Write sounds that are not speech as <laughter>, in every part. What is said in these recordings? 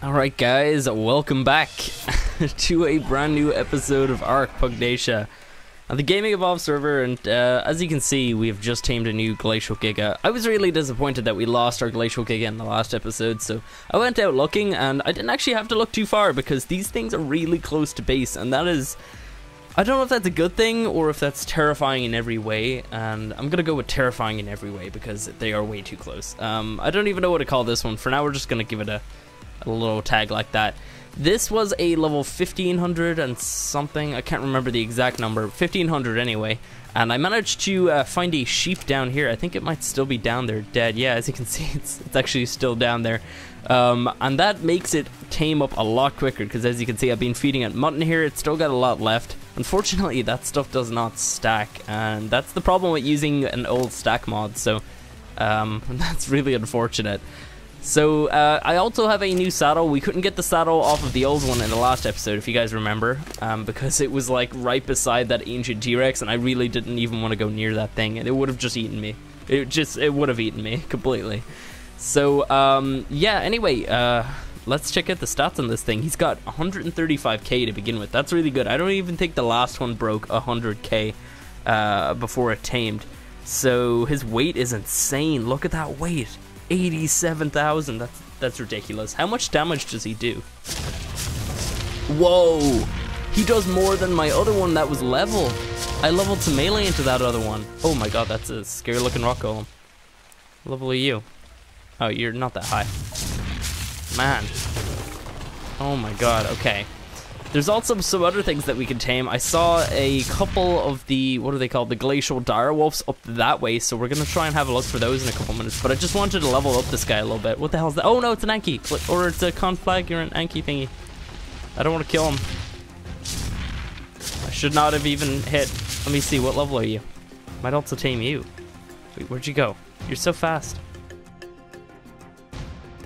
Alright guys, welcome back <laughs> to a brand new episode of Ark Pugnacia on the Gaming Evolved server and uh, as you can see we have just tamed a new Glacial Giga. I was really disappointed that we lost our Glacial Giga in the last episode so I went out looking and I didn't actually have to look too far because these things are really close to base and that is I don't know if that's a good thing or if that's terrifying in every way, and I'm gonna go with terrifying in every way because they are way too close. Um, I don't even know what to call this one. For now, we're just gonna give it a a little tag like that. This was a level 1500 and something, I can't remember the exact number, 1500 anyway. And I managed to uh, find a sheep down here. I think it might still be down there dead. Yeah, as you can <laughs> see, it's, it's actually still down there. Um, and that makes it tame up a lot quicker because as you can see, I've been feeding it mutton here. It's still got a lot left. Unfortunately, that stuff does not stack. And that's the problem with using an old stack mod. So um, <laughs> that's really unfortunate. So uh, I also have a new saddle. We couldn't get the saddle off of the old one in the last episode, if you guys remember, um, because it was like right beside that ancient T-Rex, and I really didn't even want to go near that thing, and it would have just eaten me. It just it would have eaten me <laughs> completely. So um, yeah. Anyway, uh, let's check out the stats on this thing. He's got 135k to begin with. That's really good. I don't even think the last one broke 100k uh, before it tamed. So his weight is insane. Look at that weight. 87,000. That's that's ridiculous. How much damage does he do? Whoa! He does more than my other one that was level. I leveled to melee into that other one. Oh my god, that's a scary looking rock golem. Level you? Oh, you're not that high. Man. Oh my god, okay. There's also some other things that we can tame. I saw a couple of the, what are they called, the glacial direwolves up that way, so we're going to try and have a look for those in a couple minutes. But I just wanted to level up this guy a little bit. What the hell is that? Oh no, it's an Anki, or it's a conflagrant Anki thingy. I don't want to kill him. I should not have even hit. Let me see, what level are you? Might also tame you. Wait, where'd you go? You're so fast.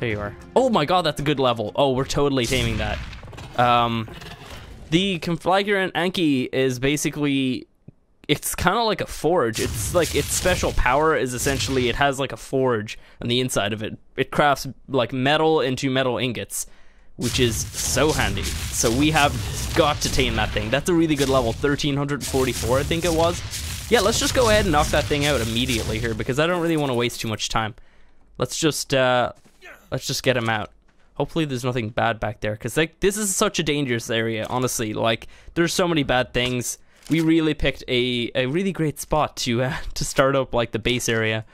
There you are. Oh my god, that's a good level. Oh, we're totally taming that. Um, the conflagrant Anki is basically it's kind of like a forge. It's like its special power is essentially it has like a forge on the inside of it. It crafts like metal into metal ingots, which is so handy. So we have got to tame that thing. That's a really good level, 1344 I think it was. Yeah, let's just go ahead and knock that thing out immediately here because I don't really want to waste too much time. Let's just uh let's just get him out. Hopefully there's nothing bad back there because like this is such a dangerous area honestly. Like there's so many bad things. We really picked a, a really great spot to uh, <laughs> to start up like the base area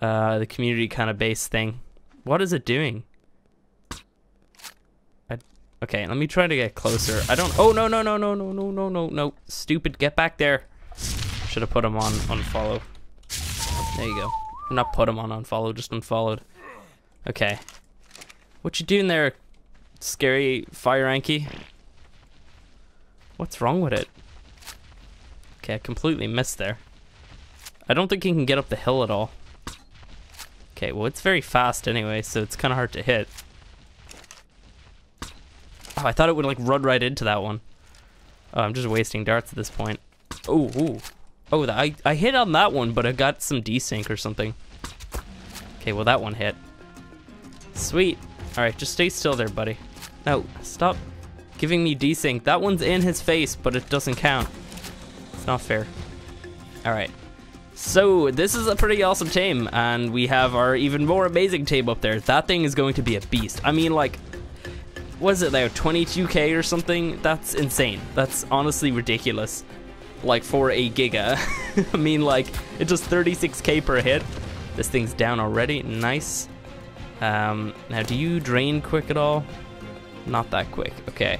uh, the community kind of base thing. What is it doing? I, okay let me try to get closer. I don't oh no no no no no no no no no. Stupid get back there. Should have put him on unfollow. There you go. Not put him on unfollow just unfollowed. Okay what you doing there, scary fire Anki? What's wrong with it? Okay, I completely missed there. I don't think he can get up the hill at all. Okay, well it's very fast anyway, so it's kind of hard to hit. Oh, I thought it would like run right into that one. Oh, I'm just wasting darts at this point. Oh, ooh. Oh, I, I hit on that one, but I got some desync or something. Okay, well that one hit. Sweet. Alright, just stay still there, buddy. No, stop giving me desync. That one's in his face, but it doesn't count. It's not fair. Alright. So, this is a pretty awesome team, and we have our even more amazing team up there. That thing is going to be a beast. I mean, like, what is it now, 22k or something? That's insane. That's honestly ridiculous. Like, for a Giga. <laughs> I mean, like, it does 36k per hit. This thing's down already. Nice. Um, now, do you drain quick at all? Not that quick. Okay.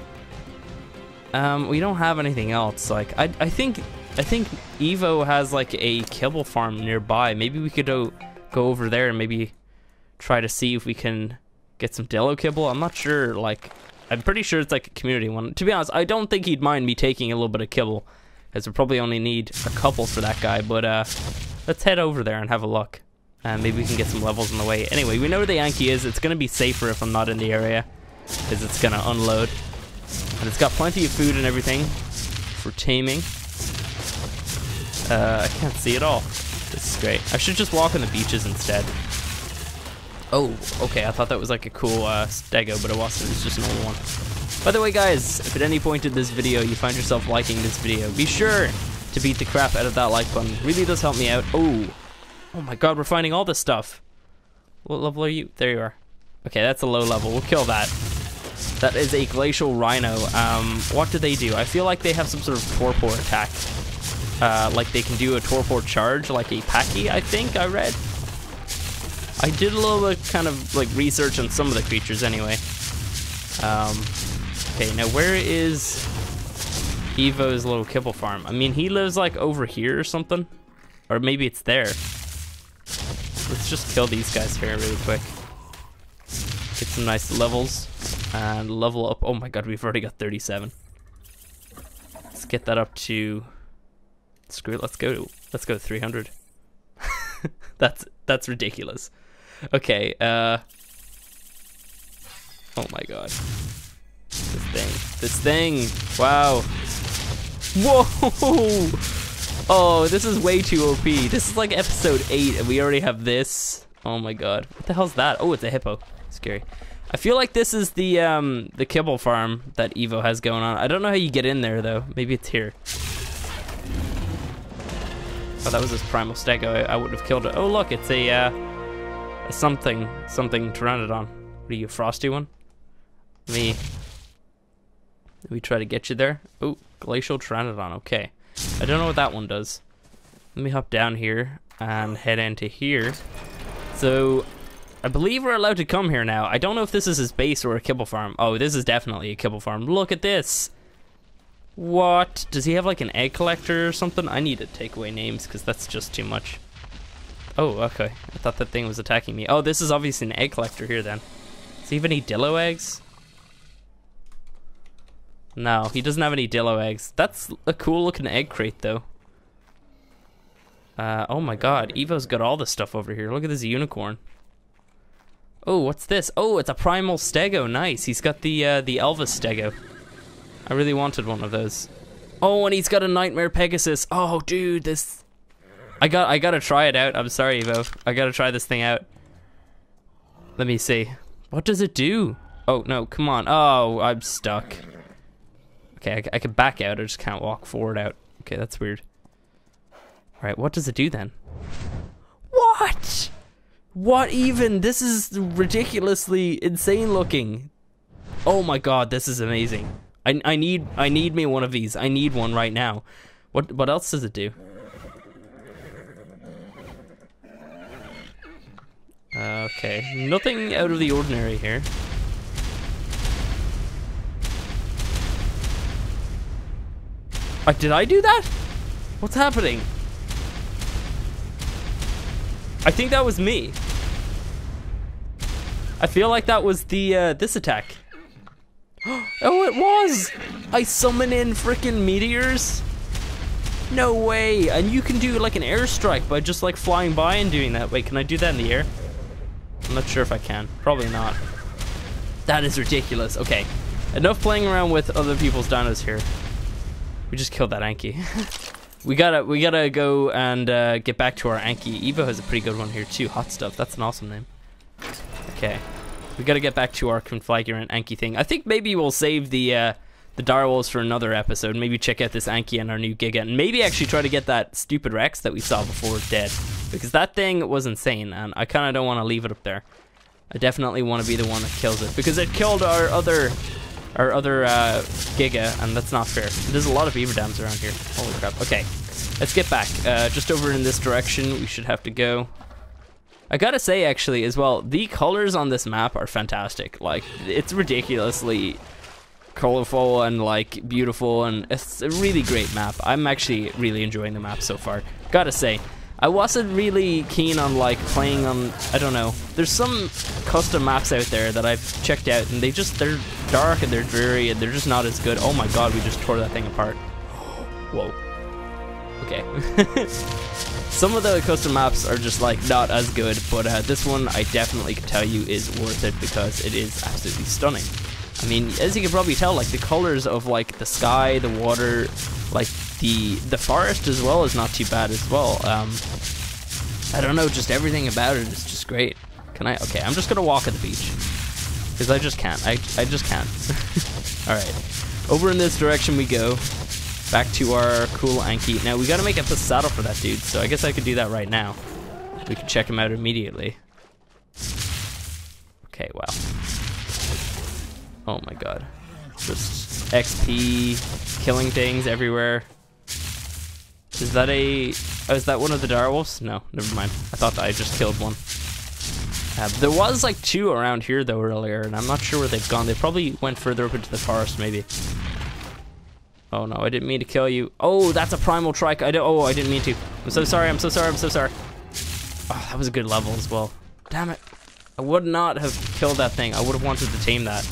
Um, we don't have anything else. Like, I, I think, I think Evo has like a kibble farm nearby. Maybe we could go, go over there and maybe try to see if we can get some Dillo kibble. I'm not sure. Like, I'm pretty sure it's like a community one. To be honest, I don't think he'd mind me taking a little bit of kibble, because we probably only need a couple for that guy. But uh, let's head over there and have a look. And maybe we can get some levels on the way. Anyway, we know where the Anki is. It's going to be safer if I'm not in the area. Because it's going to unload. And it's got plenty of food and everything for taming. Uh, I can't see it all. This is great. I should just walk on the beaches instead. Oh, okay, I thought that was like a cool uh, stego, but it wasn't, it's just an old one. By the way guys, if at any point in this video you find yourself liking this video, be sure to beat the crap out of that like button. Really does help me out. Oh, oh my god, we're finding all this stuff. What level are you? There you are. Okay, that's a low level. We'll kill that. That is a glacial rhino. Um, what do they do? I feel like they have some sort of torpor attack. Uh, like they can do a torpor charge, like a Pachy, I think I read. I did a little bit kind of like research on some of the creatures anyway. Um, okay, now where is Evo's little kibble farm? I mean, he lives like over here or something. Or maybe it's there. Let's just kill these guys here really quick. Get some nice levels and level up. Oh my god, we've already got 37. Let's get that up to. Screw it. Let's go. Let's go to 300. <laughs> that's that's ridiculous. Okay. Uh. Oh my god. This thing. This thing. Wow. Whoa. <laughs> Oh, this is way too OP. This is like episode 8 and we already have this. Oh my god. What the hell's that? Oh, it's a hippo. Scary. I feel like this is the um, the kibble farm that Evo has going on. I don't know how you get in there though. Maybe it's here. Oh, that was his primal stego. I, I would have killed it. Oh, look, it's a, uh, a something, something Pteranodon. What are you, frosty one? Let me, let me try to get you there. Oh, glacial Pteranodon. Okay. I don't know what that one does. Let me hop down here and head into here. So I believe we're allowed to come here now. I don't know if this is his base or a kibble farm. Oh, this is definitely a kibble farm. Look at this. What? Does he have like an egg collector or something? I need to take away names because that's just too much. Oh, okay. I thought that thing was attacking me. Oh, this is obviously an egg collector here then. Does he have any dillo eggs? No, he doesn't have any dillo eggs. That's a cool looking egg crate though. Uh, oh my god, Evo's got all the stuff over here. Look at this unicorn. Oh, what's this? Oh, it's a primal stego. Nice. He's got the uh, the Elvis stego. I really wanted one of those. Oh, and he's got a nightmare Pegasus. Oh, dude, this. I got I gotta try it out. I'm sorry, Evo. I gotta try this thing out. Let me see. What does it do? Oh no, come on. Oh, I'm stuck. Okay, I, I can back out. I just can't walk forward out. Okay, that's weird. All right, what does it do then? What? What even? This is ridiculously insane looking. Oh my god, this is amazing. I, I need I need me one of these. I need one right now. What what else does it do? Uh, okay, nothing out of the ordinary here. Uh, did I do that? What's happening? I think that was me. I feel like that was the uh, this attack. <gasps> oh, it was! I summon in freaking meteors? No way! And you can do like an airstrike by just like flying by and doing that. Wait, can I do that in the air? I'm not sure if I can. Probably not. That is ridiculous. Okay, enough playing around with other people's dinos here. We just killed that Anki. <laughs> we gotta we gotta go and uh, get back to our Anki. Evo has a pretty good one here too. Hot stuff. That's an awesome name. Okay. We gotta get back to our conflagrant Anki thing. I think maybe we'll save the uh, the direwolves for another episode. Maybe check out this Anki and our new Giga, and maybe actually try to get that stupid Rex that we saw before dead, because that thing was insane, and I kind of don't want to leave it up there. I definitely want to be the one that kills it because it killed our other our other uh, Giga, and that's not fair. There's a lot of beaver dams around here. Holy crap. Okay, let's get back. Uh, just over in this direction, we should have to go. I gotta say, actually, as well, the colors on this map are fantastic. Like, it's ridiculously colorful and, like, beautiful, and it's a really great map. I'm actually really enjoying the map so far. Gotta say. I wasn't really keen on, like, playing on, I don't know. There's some custom maps out there that I've checked out, and they just, they're dark and they're dreary, and they're just not as good. Oh my god, we just tore that thing apart. <gasps> Whoa. Okay. <laughs> Some of the custom maps are just like not as good, but uh, this one I definitely can tell you is worth it because it is absolutely stunning. I mean, as you can probably tell, like the colors of like the sky, the water, like the the forest as well is not too bad as well. Um, I don't know, just everything about it is just great. Can I? Okay, I'm just gonna walk at the beach. Because I just can't. I, I just can't. <laughs> Alright. Over in this direction we go. Back to our cool Anki. Now, we gotta make a saddle for that dude, so I guess I could do that right now. We can check him out immediately. Okay, wow. Oh my god. Just XP, killing things everywhere. Is that a... Oh, is that one of the direwolves? No, never mind. I thought I just killed one. Uh, there was like two around here though earlier, and I'm not sure where they've gone. They probably went further up into the forest, maybe. Oh no, I didn't mean to kill you. Oh, that's a primal trike. I don't. Oh, I didn't mean to. I'm so sorry. I'm so sorry. I'm so sorry. Oh, that was a good level as well. Damn it. I would not have killed that thing. I would have wanted to tame that.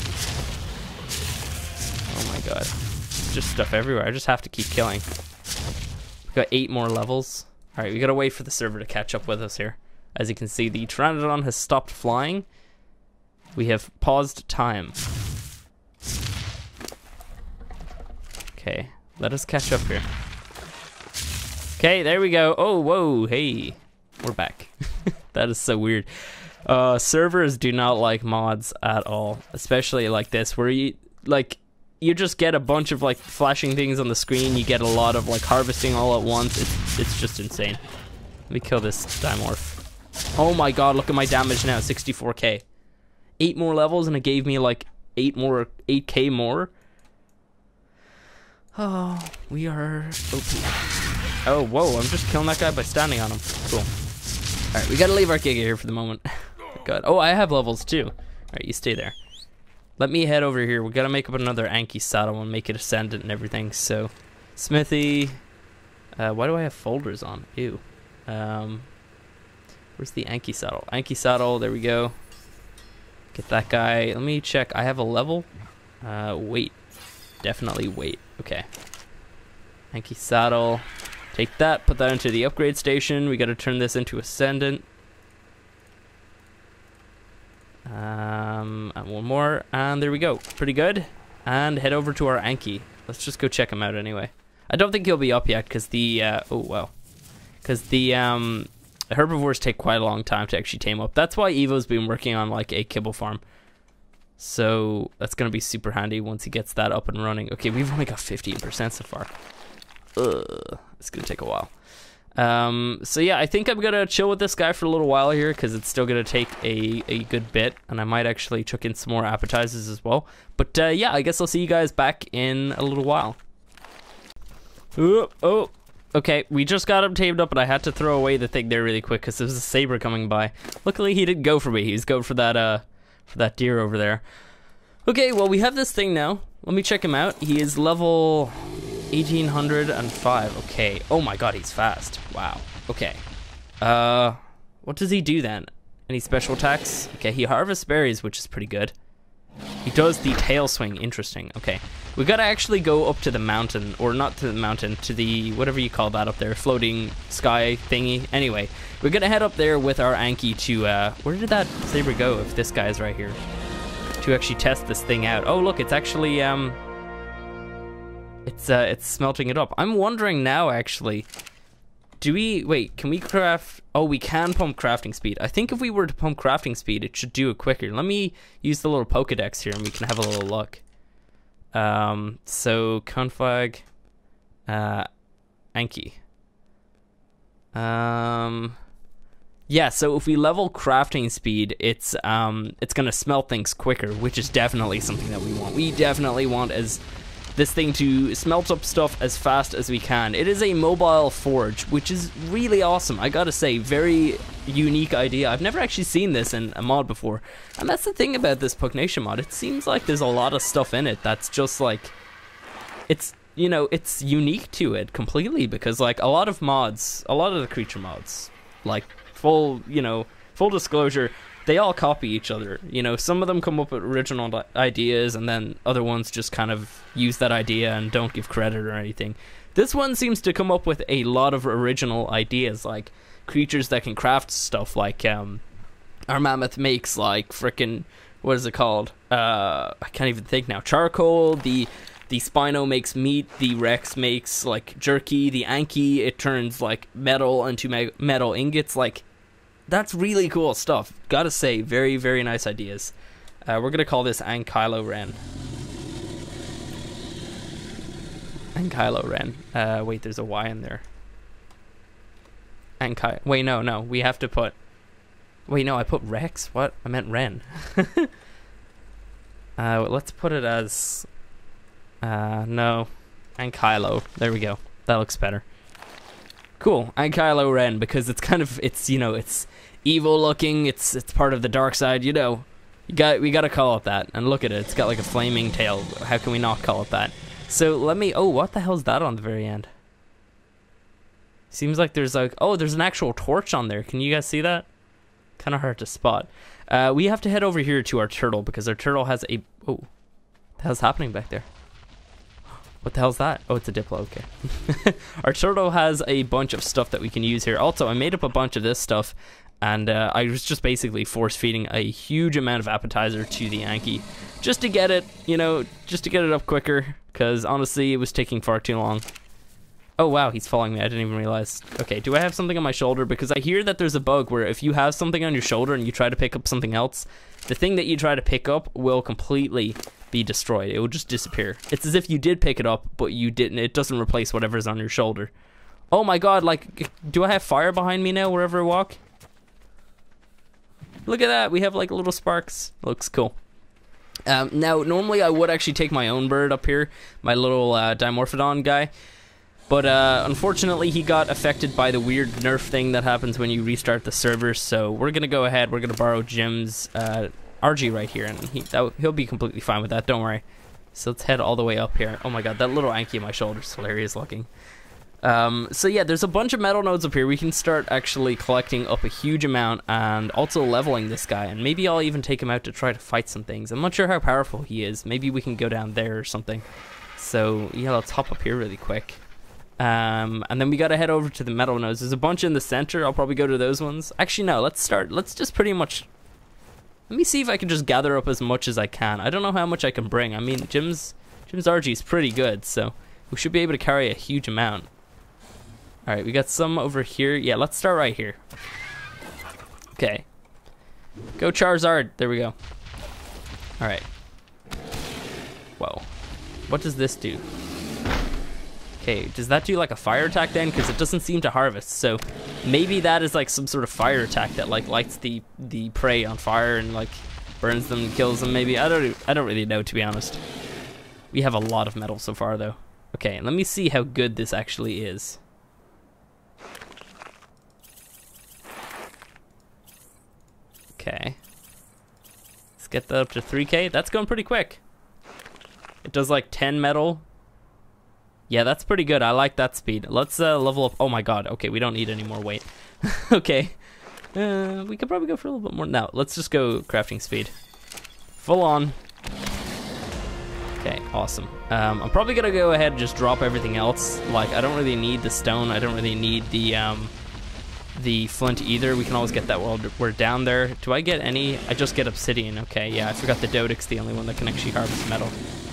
Oh my god. Just stuff everywhere. I just have to keep killing. We got eight more levels. Alright, we gotta wait for the server to catch up with us here. As you can see, the Pteranodon has stopped flying. We have paused time. Okay, let us catch up here. Okay, there we go. Oh, whoa, hey. We're back. <laughs> that is so weird. Uh, servers do not like mods at all, especially like this, where you, like, you just get a bunch of, like, flashing things on the screen, you get a lot of, like, harvesting all at once. It's, it's just insane. Let me kill this Dimorph. Oh my god, look at my damage now, 64k. Eight more levels and it gave me, like, eight more, 8k more. <sighs> Oh, we are OP. Oh, whoa, I'm just killing that guy by standing on him. Cool. Alright, we gotta leave our Giga here for the moment. <laughs> God. Oh, I have levels too. Alright, you stay there. Let me head over here. We gotta make up another Anki saddle and make it ascendant and everything. So, Smithy. Uh, why do I have folders on? Ew. Um, where's the Anki saddle? Anki saddle, there we go. Get that guy. Let me check. I have a level. Uh, wait. Definitely wait. Okay. Anki saddle. Take that, put that into the upgrade station. We gotta turn this into Ascendant. Um, one more, and there we go. Pretty good. And head over to our Anki. Let's just go check him out anyway. I don't think he'll be up yet because the, uh, oh wow. Because the, um, herbivores take quite a long time to actually tame up. That's why Evo's been working on like a kibble farm. So that's going to be super handy once he gets that up and running. Okay, we've only got 15% so far. Ugh, it's going to take a while. Um, so yeah, I think I'm gonna chill with this guy for a little while here because it's still gonna take a, a good bit, and I might actually chuck in some more appetizers as well. But uh, yeah, I guess I'll see you guys back in a little while. Ooh, oh, okay, we just got him tamed up, and I had to throw away the thing there really quick because there was a saber coming by. Luckily, he didn't go for me. He was going for that uh for that deer over there. Okay, well we have this thing now. Let me check him out. He is level 1805. Okay. Oh my god, he's fast. Wow. Okay. Uh, what does he do then? Any special attacks? Okay, he harvests berries, which is pretty good. He does the tail swing. Interesting. Okay. We gotta actually go up to the mountain, or not to the mountain, to the, whatever you call that up there, floating sky thingy. Anyway, we're gonna head up there with our Anki to, uh, where did that saber go if this guy's right here? To actually test this thing out. Oh, look, it's actually, um, it's uh, it's smelting it up. I'm wondering now, actually. Do we wait? Can we craft? Oh, we can pump crafting speed. I think if we were to pump crafting speed, it should do it quicker. Let me use the little Pokedex here, and we can have a little look. Um, so conflag, uh, Anki. Um, yeah. So if we level crafting speed, it's um, it's gonna smelt things quicker, which is definitely something that we want. We definitely want as this thing to smelt up stuff as fast as we can. It is a mobile forge, which is really awesome. I gotta say, very unique idea. I've never actually seen this in a mod before. And that's the thing about this Pugnacia mod. It seems like there's a lot of stuff in it that's just like, it's, you know, it's unique to it completely because like a lot of mods, a lot of the creature mods, like full, you know, full disclosure, they all copy each other. You know, some of them come up with original ideas, and then other ones just kind of use that idea and don't give credit or anything. This one seems to come up with a lot of original ideas, like creatures that can craft stuff. Like um, our mammoth makes like freaking what is it called? Uh, I can't even think now. Charcoal. The the Spino makes meat. The Rex makes like jerky. The Anki it turns like metal into metal ingots. Like that's really cool stuff. Gotta say, very, very nice ideas. Uh, we're gonna call this Ankylo Ren. Ankylo Ren. Uh, wait, there's a Y in there. Anky. Wait, no, no. We have to put. Wait, no, I put Rex. What? I meant Ren. <laughs> uh, let's put it as. Uh, no. Ankylo. There we go. That looks better. Cool. Ankylo Ren because it's kind of it's you know it's evil looking. It's it's part of the dark side. You know, you got we got to call it that. And look at it. It's got like a flaming tail. How can we not call it that? So let me. Oh, what the hell's that on the very end? Seems like there's like oh, there's an actual torch on there. Can you guys see that? Kind of hard to spot. Uh, we have to head over here to our turtle because our turtle has a oh, hell's happening back there? What the hell's that? Oh, it's a Diplo. Okay. <laughs> our turtle has a bunch of stuff that we can use here. Also, I made up a bunch of this stuff and uh, I was just basically force feeding a huge amount of appetizer to the Anky just to get it, you know, just to get it up quicker because honestly, it was taking far too long. Oh wow, he's following me. I didn't even realize. Okay, do I have something on my shoulder? Because I hear that there's a bug where if you have something on your shoulder and you try to pick up something else, the thing that you try to pick up will completely be destroyed. It will just disappear. It's as if you did pick it up, but you didn't. It doesn't replace whatever's on your shoulder. Oh my god, like, do I have fire behind me now wherever I walk? Look at that, we have like little sparks. Looks cool. Um, now, normally I would actually take my own bird up here, my little uh, Dimorphodon guy. But uh, unfortunately, he got affected by the weird nerf thing that happens when you restart the server. So we're gonna go ahead. We're gonna borrow Jim's uh, RG right here, and he that, he'll be completely fine with that. Don't worry. So let's head all the way up here. Oh my god, that little Anky on my shoulder is hilarious looking. Um, so yeah, there's a bunch of metal nodes up here. We can start actually collecting up a huge amount and also leveling this guy. And maybe I'll even take him out to try to fight some things. I'm not sure how powerful he is. Maybe we can go down there or something. So yeah, let's hop up here really quick. Um, and then we gotta head over to the metal nodes. There's a bunch in the center. I'll probably go to those ones. Actually, no. Let's start. Let's just pretty much. Let me see if I can just gather up as much as I can. I don't know how much I can bring. I mean, Jim's Jim's RG is pretty good, so we should be able to carry a huge amount. All right, we got some over here. Yeah, let's start right here. Okay. Go Charizard. There we go. All right. Whoa. What does this do? Okay, does that do like a fire attack then? Because it doesn't seem to harvest. So maybe that is like some sort of fire attack that like lights the the prey on fire and like burns them and kills them. Maybe I don't I don't really know to be honest. We have a lot of metal so far though. Okay, let me see how good this actually is. Okay. Let's get that up to 3k. That's going pretty quick. It does like 10 metal, yeah, that's pretty good. I like that speed. Let's uh, level up. Oh my god. Okay, we don't need any more weight. <laughs> okay. Uh, we could probably go for a little bit more. No, let's just go crafting speed. Full on. Okay, awesome. Um, I'm probably gonna go ahead and just drop everything else. Like, I don't really need the stone. I don't really need the um, the flint either. We can always get that while we're down there. Do I get any? I just get obsidian. Okay, yeah, I forgot the Doedic's the only one that can actually harvest metal.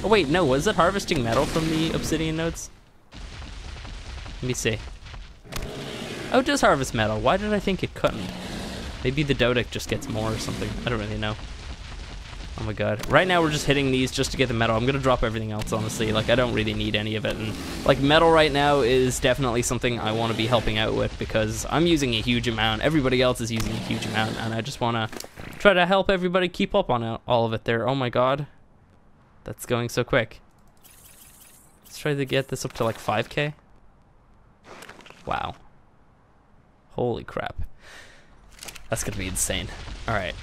Oh wait, no, was it harvesting metal from the obsidian nodes? Let me see. Oh, it does harvest metal. Why did I think it couldn't? Maybe the Doedic just gets more or something. I don't really know. Oh my god. Right now we're just hitting these just to get the metal. I'm gonna drop everything else, honestly. Like, I don't really need any of it. And, like, metal right now is definitely something I want to be helping out with because I'm using a huge amount. Everybody else is using a huge amount. And I just want to try to help everybody keep up on all of it there. Oh my god. That's going so quick. Let's try to get this up to like 5k. Wow. Holy crap. That's gonna be insane. Alright.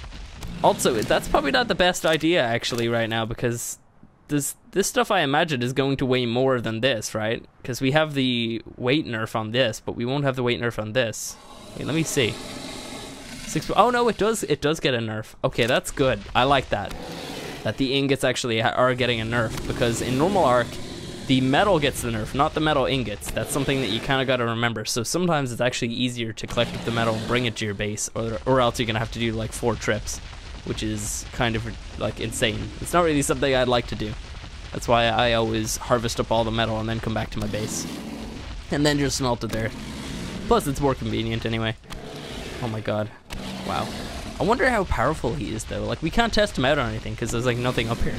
Also, that's probably not the best idea actually right now because this this stuff I imagine is going to weigh more than this, right? Because we have the weight nerf on this, but we won't have the weight nerf on this. Wait, let me see. Six. Oh no, it does. It does get a nerf. Okay, that's good. I like that that the ingots actually are getting a nerf because in normal Ark, the metal gets the nerf, not the metal ingots. That's something that you kind of got to remember. So sometimes it's actually easier to collect up the metal and bring it to your base, or, or else you're going to have to do like four trips, which is kind of like insane. It's not really something I'd like to do. That's why I always harvest up all the metal and then come back to my base. And then just smelt it there. Plus, it's more convenient anyway. Oh my god. Wow. I wonder how powerful he is though. Like we can't test him out on anything because there's like nothing up here.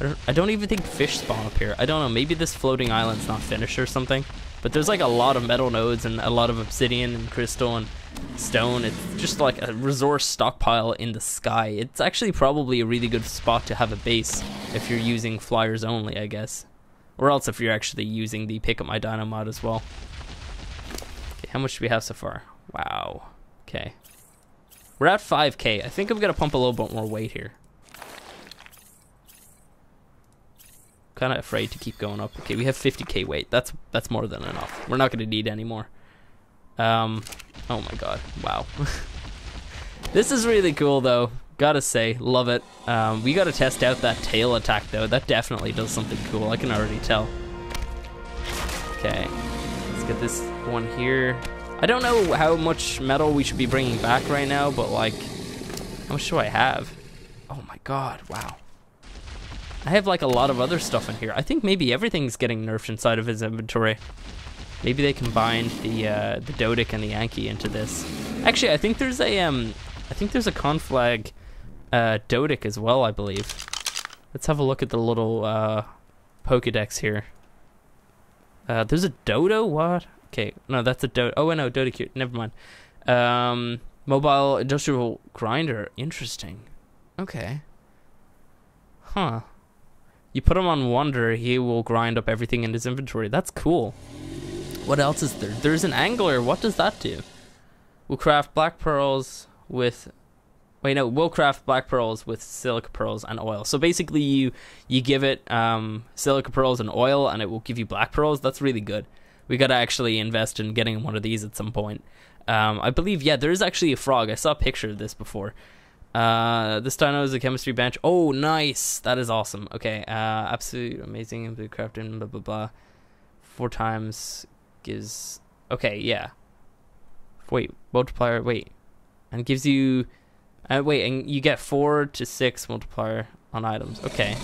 I don't, I don't even think fish spawn up here. I don't know. Maybe this floating island's not finished or something. But there's like a lot of metal nodes and a lot of obsidian and crystal and stone. It's just like a resource stockpile in the sky. It's actually probably a really good spot to have a base if you're using flyers only, I guess. Or else if you're actually using the pick up my dino mod as well. Okay, how much do we have so far? Wow. Okay. We're at 5k. I think I'm gonna pump a little bit more weight here. Kind of afraid to keep going up. Okay, we have 50k weight. That's that's more than enough. We're not gonna need any more. Um, oh my god, wow. <laughs> this is really cool though. Gotta say, love it. Um, we gotta test out that tail attack though. That definitely does something cool. I can already tell. Okay, let's get this one here. I don't know how much metal we should be bringing back right now, but like, how much do I have? Oh my god, wow. I have like a lot of other stuff in here. I think maybe everything's getting nerfed inside of his inventory. Maybe they combined the uh, the Doedic and the Anki into this. Actually, I think there's a um, I think there's a conflag uh, Doedic as well. I believe. Let's have a look at the little uh, Pokedex here. Uh, there's a Dodo. What? Okay, no, that's a Dodo. Oh, no, Dodo Never mind. Um, mobile industrial grinder. Interesting. Okay. Huh. You put him on Wonder, he will grind up everything in his inventory. That's cool. What else is there? There's an angler. What does that do? We'll craft black pearls with wait no we'll craft black pearls with silica pearls and oil so basically you you give it um, silica pearls and oil and it will give you black pearls that's really good we gotta actually invest in getting one of these at some point. Um, i believe yeah there is actually a frog. I saw a picture of this before. Uh, this dino is a chemistry bench. Oh nice. That is awesome. Okay uh, absolute amazing crafting blah blah blah. Four times gives okay yeah. Wait multiplier wait. And gives you uh, wait and you get four to six multiplier on items. Okay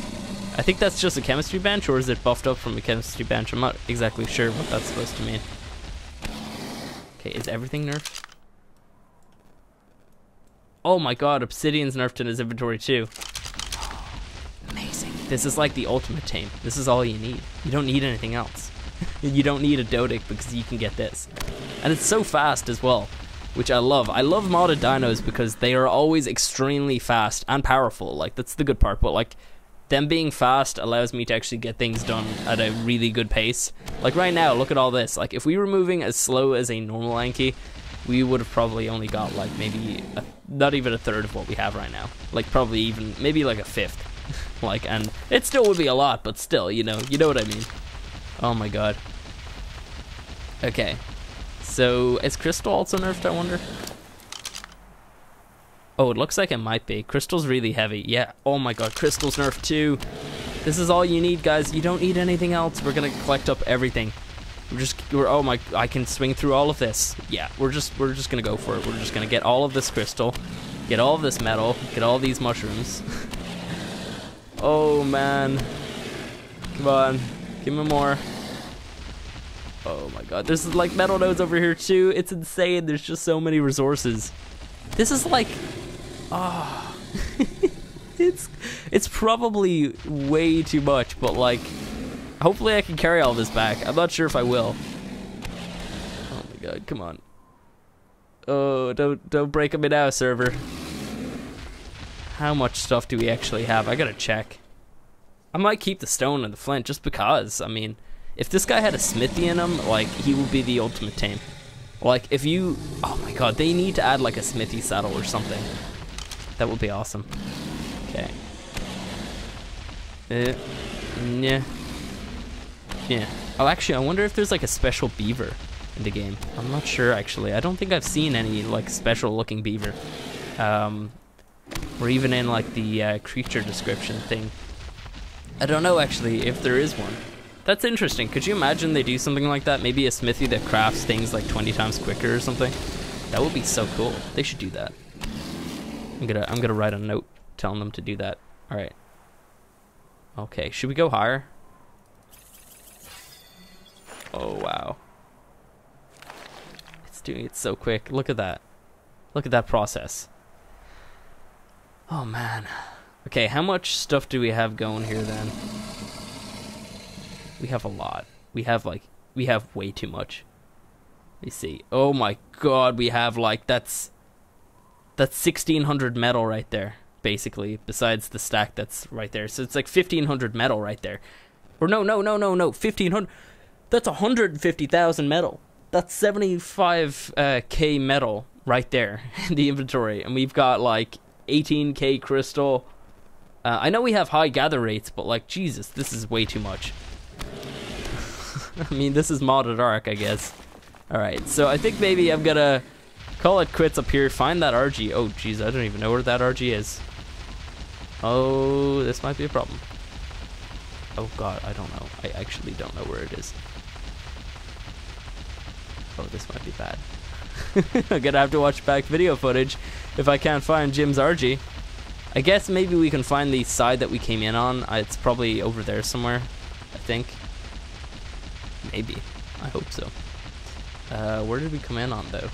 I think that's just a chemistry bench or is it buffed up from a chemistry bench I'm not exactly sure what that's supposed to mean okay is everything nerfed oh my god obsidian's nerfed in his inventory too amazing this is like the ultimate tame this is all you need you don't need anything else <laughs> you don't need a Doedic because you can get this. And it's so fast as well, which I love. I love modded dinos because they are always extremely fast and powerful. Like, that's the good part. But, like, them being fast allows me to actually get things done at a really good pace. Like, right now, look at all this. Like, if we were moving as slow as a normal Anki, we would have probably only got, like, maybe a, not even a third of what we have right now. Like, probably even, maybe like a fifth. <laughs> like, and it still would be a lot, but still, you know, you know what I mean. Oh my god. Okay. So, is Crystal also nerfed, I wonder? Oh, it looks like it might be. Crystal's really heavy. Yeah. Oh my god, Crystal's nerfed too. This is all you need, guys. You don't need anything else. We're gonna collect up everything. We're just, we're, oh my, I can swing through all of this. Yeah, we're just, we're just gonna go for it. We're just gonna get all of this crystal, get all of this metal, get all these mushrooms. <laughs> oh man. Come on. Give me more. Oh my god. There's like metal nodes over here too. It's insane. There's just so many resources. This is like ah oh. <laughs> it's it's probably way too much, but like hopefully I can carry all this back. I'm not sure if I will. Oh my god, come on. Oh, don't don't break me now, server. How much stuff do we actually have? I gotta check. I might keep the stone and the flint just because. I mean, if this guy had a smithy in him, like, he would be the ultimate tame. Like, if you... Oh my god, they need to add, like, a smithy saddle or something. That would be awesome. Okay. Uh, yeah. Yeah. Oh, actually, I wonder if there's, like, a special beaver in the game. I'm not sure, actually. I don't think I've seen any, like, special-looking beaver. Um, or even in, like, the uh, creature description thing. I don't know actually if there is one. That's interesting. Could you imagine they do something like that? Maybe a smithy that crafts things like 20 times quicker or something? That would be so cool. They should do that. I'm gonna I'm gonna write a note telling them to do that. Alright. Okay, should we go higher? Oh wow. It's doing it so quick. Look at that. Look at that process. Oh man. Okay, how much stuff do we have going here then? We have a lot. We have like we have way too much. Let me see. Oh my god, we have like that's that's 1600 metal right there basically besides the stack that's right there. So it's like 1500 metal right there. Or no, no, no, no, no, 1500 That's 150,000 metal. That's 75 uh, k metal right there in the inventory and we've got like 18k crystal. Uh, I know we have high gather rates, but like Jesus, this is way too much. <laughs> I mean, this is modded Ark, I guess. Alright, so I think maybe I'm gonna call it quits up here, find that RG. Oh, jeez, I don't even know where that RG is. Oh, this might be a problem. Oh god, I don't know. I actually don't know where it is. Oh, this might be bad. <laughs> I'm gonna have to watch back video footage if I can't find Jim's RG. I guess maybe we can find the side that we came in on. Uh, it's probably over there somewhere, I think. Maybe. I hope so. Uh, where did we come in on though?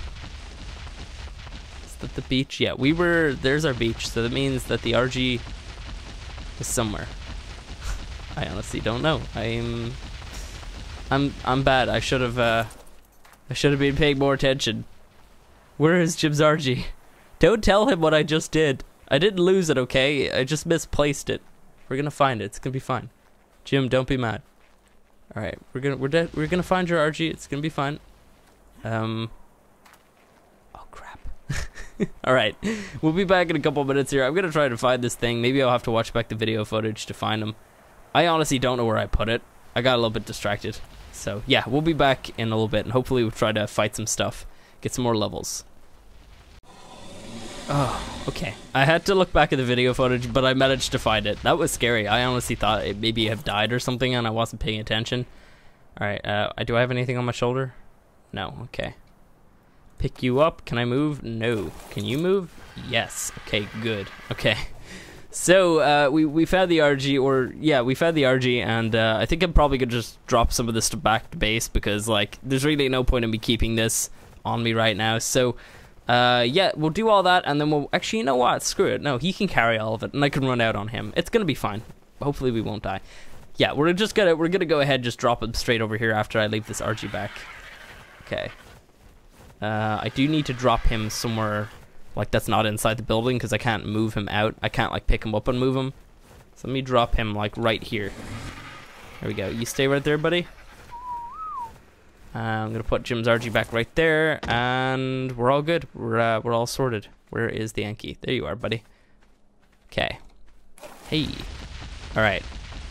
That the beach? Yeah, we were, there's our beach, so that means that the RG is somewhere. <laughs> I honestly don't know. I'm, I'm, I'm bad. I should have, uh, I should have been paying more attention. Where is Jim's RG? Don't tell him what I just did. I didn't lose it, okay? I just misplaced it. We're gonna find it. It's gonna be fine. Jim, don't be mad. All right, we're gonna we're dead. We're gonna find your RG. It's gonna be fine. Um. <laughs> All right, we'll be back in a couple minutes here. I'm gonna try to find this thing. Maybe I'll have to watch back the video footage to find them. I honestly don't know where I put it. I got a little bit distracted. So yeah, we'll be back in a little bit, and hopefully we'll try to fight some stuff, get some more levels. Oh, okay. I had to look back at the video footage, but I managed to find it. That was scary. I honestly thought it maybe have died or something, and I wasn't paying attention. All right. Uh, do I have anything on my shoulder? No. Okay. Pick you up. Can I move? No. Can you move? Yes. Okay. Good. Okay. So uh, we we found the RG, or yeah, we found the RG, and uh, I think I'm probably gonna just drop some of this back to base because like there's really no point in me keeping this on me right now. So uh, yeah, we'll do all that, and then we'll actually, you know what? Screw it. No, he can carry all of it, and I can run out on him. It's gonna be fine. Hopefully, we won't die. Yeah, we're just gonna we're gonna go ahead, just drop him straight over here after I leave this RG back. Okay. Uh, I do need to drop him somewhere like that's not inside the building because I can't move him out. I can't like pick him up and move him. So let me drop him like right here. There we go. You stay right there, buddy. Uh, I'm gonna put Jim's RG back right there, and we're all good. We're uh, we're all sorted. Where is the Anky? There you are, buddy. Okay. Hey. All right.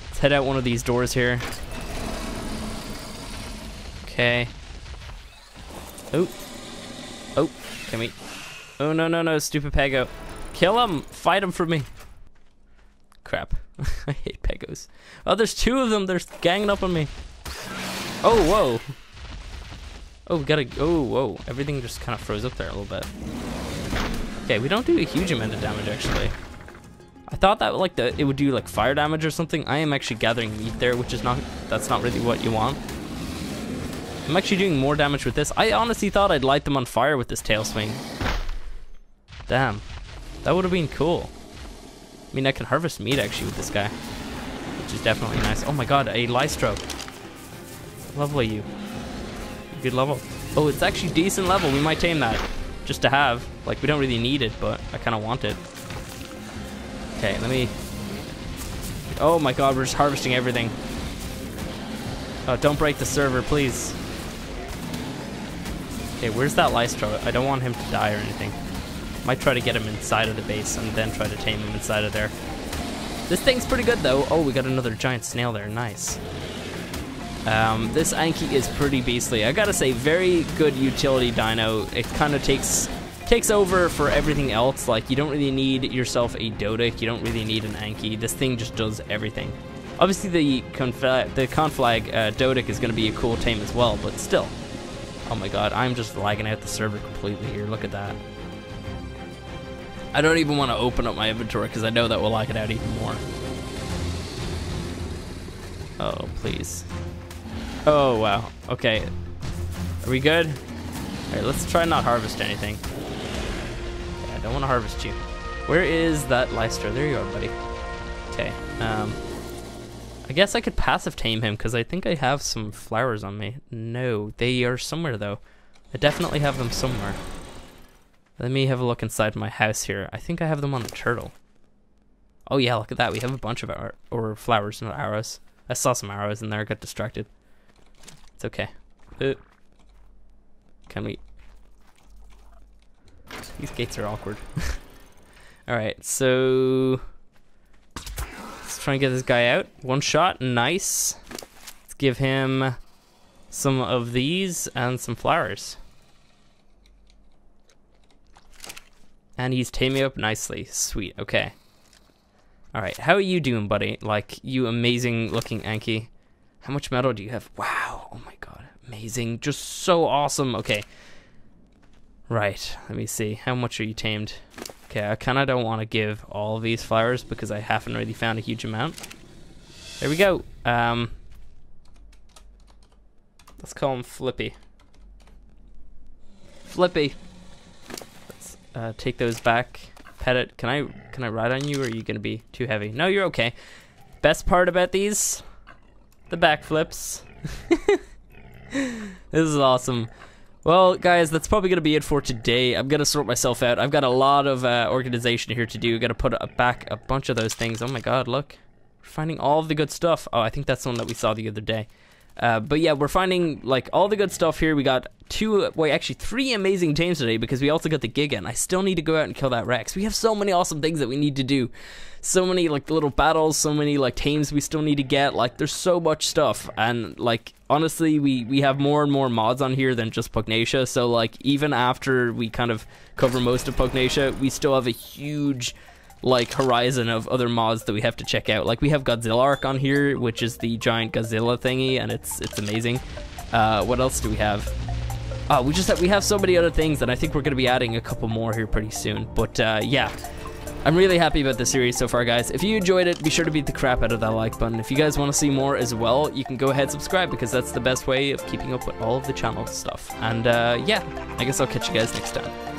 Let's head out one of these doors here. Okay. Oh. Oh. Can we? Oh no no no! Stupid Pego. Kill him! Fight him for me. Crap. <laughs> I hate Pegos. Oh, there's two of them. They're ganging up on me. Oh whoa. Oh, we gotta, oh, whoa. Everything just kind of froze up there a little bit. Okay, we don't do a huge amount of damage, actually. I thought that like the it would do like fire damage or something. I am actually gathering meat there, which is not, that's not really what you want. I'm actually doing more damage with this. I honestly thought I'd light them on fire with this tail swing. Damn. That would have been cool. I mean, I can harvest meat actually with this guy, which is definitely nice. Oh my god, a Lystro. Lovely you good level. Oh, it's actually decent level. We might tame that just to have. Like, we don't really need it, but I kind of want it. Okay, let me... Oh my god, we're just harvesting everything. Oh, don't break the server, please. Okay, where's that Lystro? I don't want him to die or anything. Might try to get him inside of the base and then try to tame him inside of there. This thing's pretty good though. Oh, we got another giant snail there. Nice. Um, this Anki is pretty beastly. I gotta say, very good utility dino. It kind of takes takes over for everything else. Like, you don't really need yourself a Doedic. You don't really need an Anki. This thing just does everything. Obviously, the conflag, the conflag uh, Doedic is going to be a cool tame as well, but still. Oh my god, I'm just lagging out the server completely here. Look at that. I don't even want to open up my inventory because I know that will lag it out even more. Oh, please. Oh, wow. Okay. Are we good? Alright, let's try not harvest anything. Yeah, I don't want to harvest you. Where is that Lystro? There you are, buddy. Okay. Um, I guess I could passive tame him because I think I have some flowers on me. No, they are somewhere though. I definitely have them somewhere. Let me have a look inside my house here. I think I have them on the turtle. Oh yeah, look at that. We have a bunch of our or flowers, not arrows. I saw some arrows in there. I got distracted. It's okay. Uh, can we? These gates are awkward. <laughs> All right, so let's try and get this guy out. One shot, nice. Let's give him some of these and some flowers. And he's taming up nicely. Sweet. Okay. All right. How are you doing, buddy? Like, you amazing looking Anky. How much metal do you have? Wow. Oh my god. Amazing. Just so awesome. Okay. Right. Let me see. How much are you tamed? Okay. I kind of don't want to give all these flowers because I haven't really found a huge amount. There we go. Um, let's call him Flippy. Flippy. Let's uh, take those back. Pet it. Can I can I ride on you, or are you gonna be too heavy? No, you're okay. Best part about these, the backflips. <laughs> this is awesome. Well, guys, that's probably gonna be it for today. I'm gonna sort myself out. I've got a lot of uh, organization here to do. Got to put a, back a bunch of those things. Oh my God, look, we're finding all of the good stuff. Oh, I think that's the one that we saw the other day. Uh, but yeah, we're finding like all the good stuff here. We got two, wait, actually three amazing tames today because we also got the Giga, and I still need to go out and kill that Rex. We have so many awesome things that we need to do. So many like little battles, so many like tames we still need to get. Like there's so much stuff, and like honestly, we we have more and more mods on here than just Pugnacia. So like even after we kind of cover most of Pugnacia, we still have a huge like horizon of other mods that we have to check out. Like we have Godzilla Ark on here, which is the giant Godzilla thingy, and it's it's amazing. Uh, what else do we have? Uh, we just have, we have so many other things, and I think we're gonna be adding a couple more here pretty soon. But uh, yeah. I'm really happy about the series so far, guys. If you enjoyed it, be sure to beat the crap out of that like button. If you guys want to see more as well, you can go ahead subscribe because that's the best way of keeping up with all of the channel stuff. And uh, yeah, I guess I'll catch you guys next time.